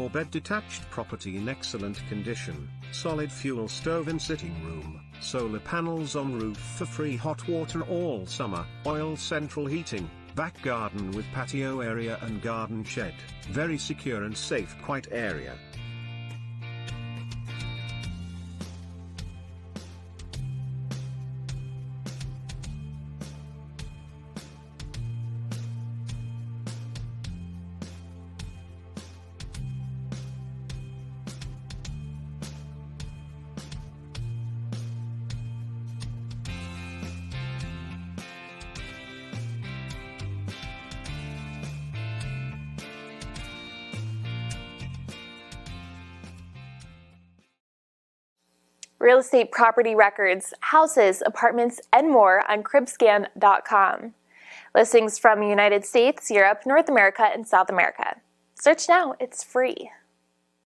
4 bed detached property in excellent condition, solid fuel stove in sitting room, solar panels on roof for free hot water all summer, oil central heating, back garden with patio area and garden shed, very secure and safe quiet area. Real estate property records, houses, apartments, and more on cribscan.com. Listings from United States, Europe, North America, and South America. Search now, it's free.